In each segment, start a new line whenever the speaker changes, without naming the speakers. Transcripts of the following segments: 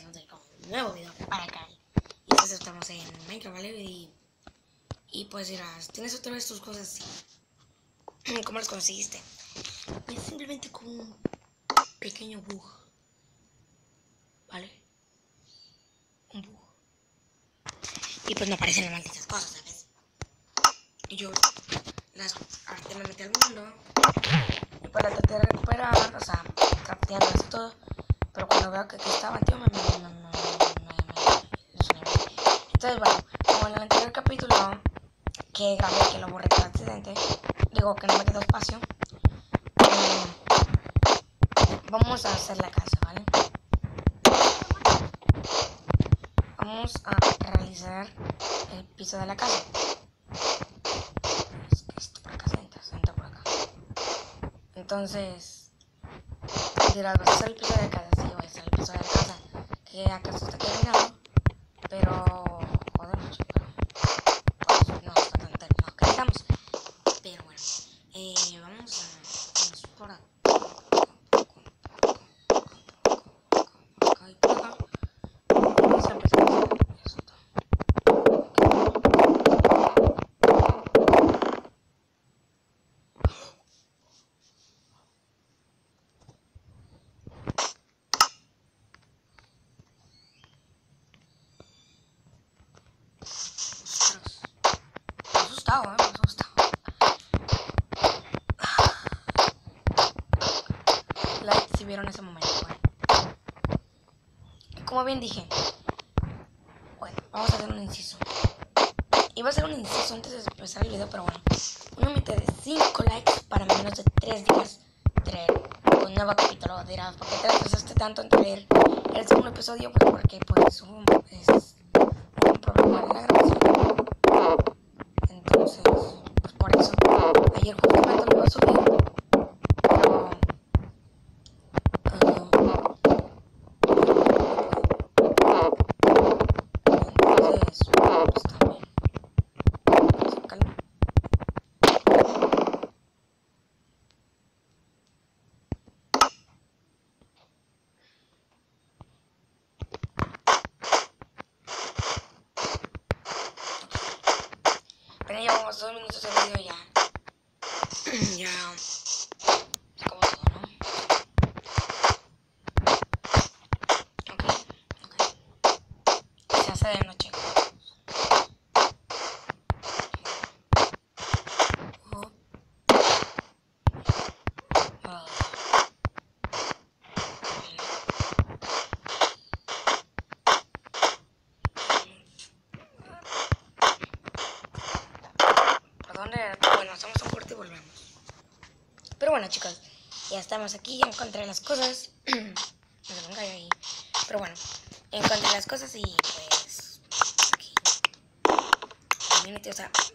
todos con un nuevo video para acá. Y pues estamos en Minecraft, ¿vale? Y, y pues dirás, tienes otra vez tus cosas así. ¿Cómo las conseguiste? Es simplemente con un pequeño bug. ¿Vale? Un bug. Y pues no aparecen las malditas cosas, ¿sabes? Y yo las ahorita me metí al mundo. Y pues las traté de recuperar, o sea, crafteándolas y todo. Pero cuando veo que aquí estaba, tío, me, me, me, Entonces, bueno, como en el anterior capítulo que grabé, que lo borré por accidente, digo que no me quedó espacio, eh, vamos a hacer la casa, ¿vale? Vamos a realizar el piso de la casa. Esto por acá se entra, se entra por acá. Entonces, dirás, vas a hacer el piso de la casa, que acaso está terminado, pero, joder, mucho, pero, pues, no está tan terminado que digamos, pero bueno, eh, vamos a, vamos por acá, acá y por acá, vamos a empezar a hacer esto. Ostras. Me he asustado, eh, me he asustado. Like si vieron ese momento, Como bien dije, bueno, vamos a hacer un inciso. Iba a hacer un inciso antes de empezar el video, pero bueno. Una meta de 5 likes para menos de 3 días traer un nuevo capítulo. Dirás, ¿por qué te retrasaste tanto en traer el segundo episodio? Pues porque pues hubo un, es, un problema en la grabación. Entonces, pues por eso. Ayer justamente lo iba a subir. Ah, pues ya llevamos dos minutos de video ya. Ya. Se acabó todo, ¿no? Ok, ok. Se hace de noche. Oh. Ah. ¿Por dónde? Bueno, hacemos un corte y volvemos. Pero chicos, ya estamos aquí, encontré las cosas. no ahí. Pero bueno, encontré las cosas y pues. Aquí.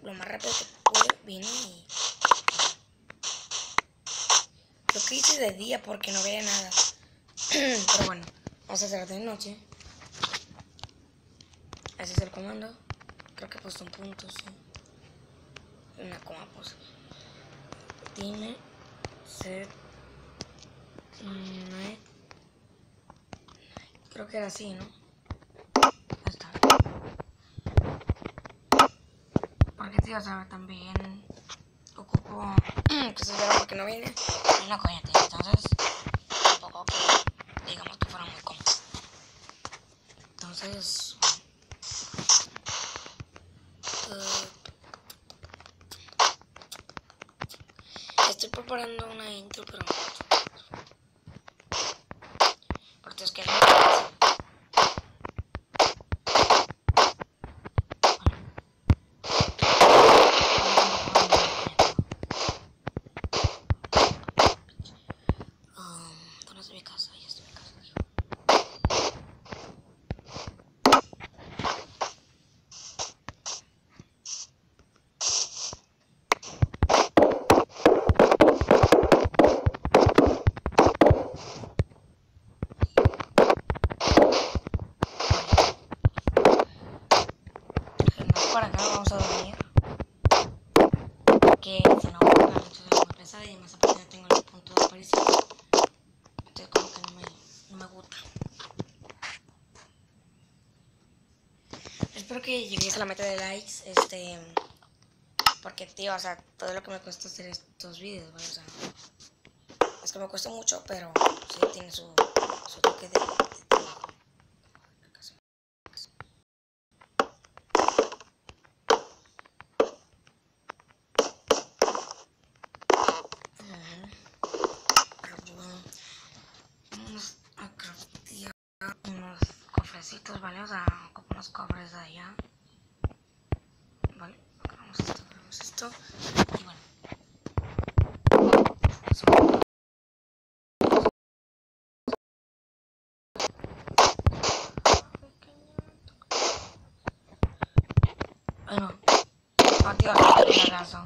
Lo más rápido que pude, vine y. Lo que hice de día porque no veía nada. Pero bueno, vamos a hacer de noche. Ese es el comando. Creo que he puesto un punto, sí una coma pues tiene night creo que era así no Ahí está. Porque tío o sea también. Ocupo. Que se porque no viene. Una coña tío entonces tampoco que digamos que fuera muy cómodo. Entonces eh, Estoy preparando una intro, pero. que es una hoja, entonces es muy pesada y además aparte no tengo los puntos de aparición. Entonces como que no me, no me gusta. Espero que lleguéis a la meta de likes, este... Porque, tío, o sea, todo lo que me cuesta hacer estos videos, o sea... Es que me cuesta mucho, pero sí tiene su, su toque de... como unos cofres de allá. Vale, agarramos esto, agarramos esto. Y bueno. Eso. Bueno, aquí va a la casa.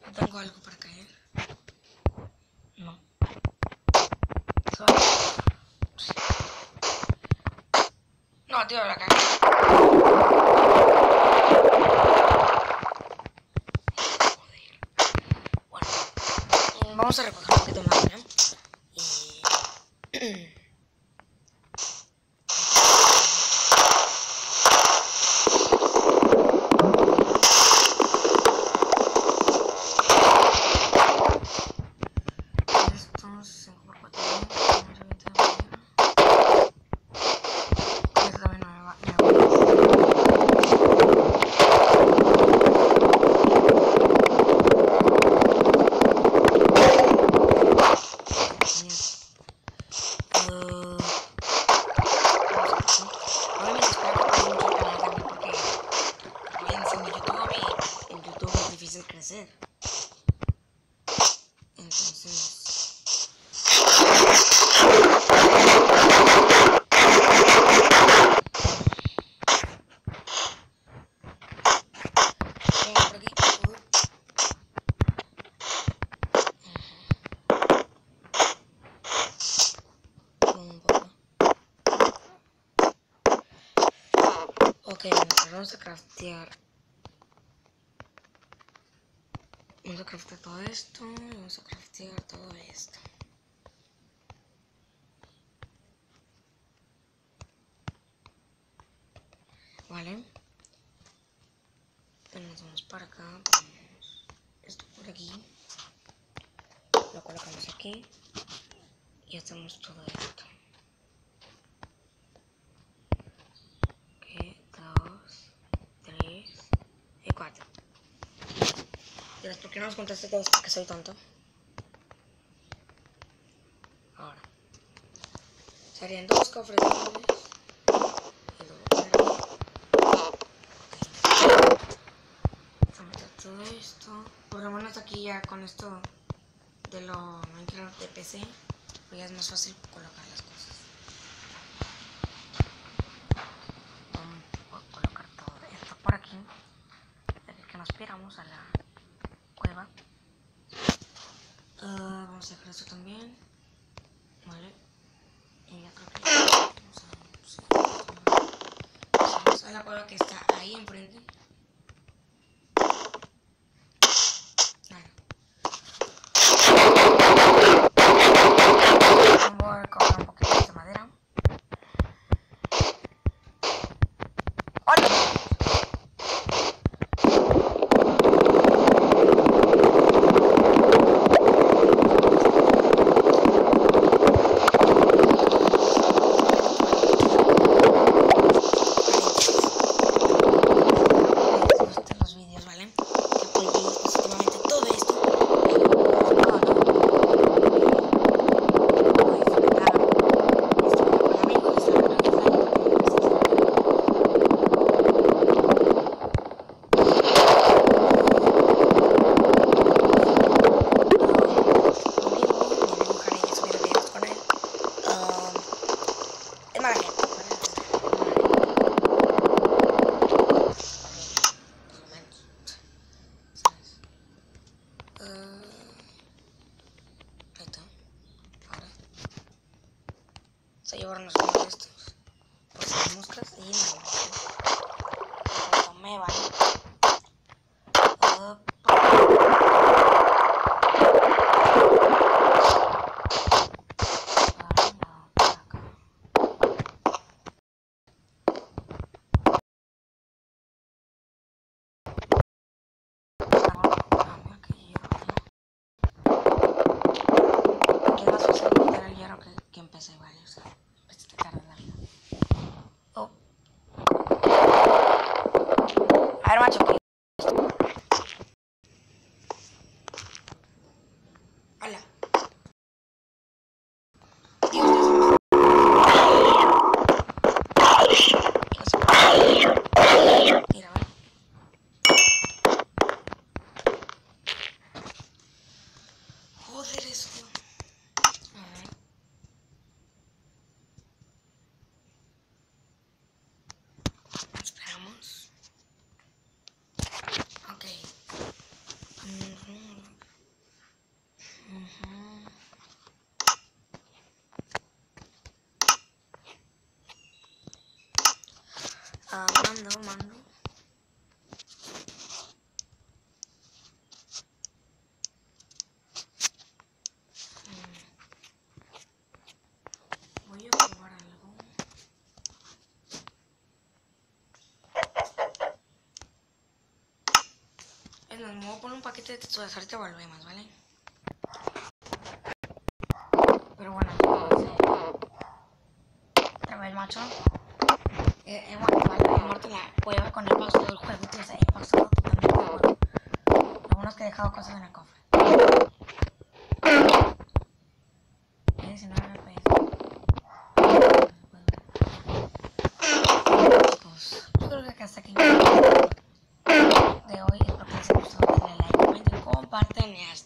¿No tengo algo para caer? No. Solo- sí. No, tío, la cagué. Joder. Bueno, mm, vamos a recoger un poquito más, ¿no? Y... Estos 5 por 4 Esto también no me va. Me va. Uh, Obviamente espero que tengan mucho canal también porque vayan siendo YouTube y en YouTube es difícil crecer. Entonces. Venga, por aquí. Uh. Ujú. Un poco. Ok, mientras vamos a craftear. Vamos a craftear todo esto. Vamos a craftear todo esto. Vale. Entonces nos vamos para acá. Ponemos esto por aquí. Lo colocamos aquí. Y hacemos todo esto. Ok, dos, tres y cuatro. ¿Por qué no nos contaste todos? Porque soy tonto. Ahora. Serían dos cofres. Y luego todo esto. Por lo menos aquí ya con esto de lo Minecraft de PC, pues ya es más fácil colocar las cosas. Vamos a colocar todo esto por aquí. Que nos piramos a la cueva. Ah, vamos a dejar esto también. Vale. Y ya creo que vamos a, vamos a la cueva que está ahí enfrente. Vale. Voy a coger un poquito de madera. ¡Hola! les gusten los vídeos, ¿vale? Que apoyen positivamente todo esto. Y lo todo, ¿no? Lo disfrutar. Esto con amigos, ¿sabes? Conmigo, me dibujaré y subir videos con él. Um, es mala gente, ¿vale? ¿Sabes? Ah, ahí está. Ahora. Se llevaron los uno de estos. Por las moscas y no. Lo. De texturas, ahorita volvemos, ¿vale? Pero bueno, chicos, eh, vez, macho. Eh, eh, bueno, vale, he muerto la. Voy a ver con el pausado del juego, tío. O sea, he pausado totalmente el es que he dejado cosas en el cofre. Eh, 19 FPS. Chicos, yo creo que hasta aquí el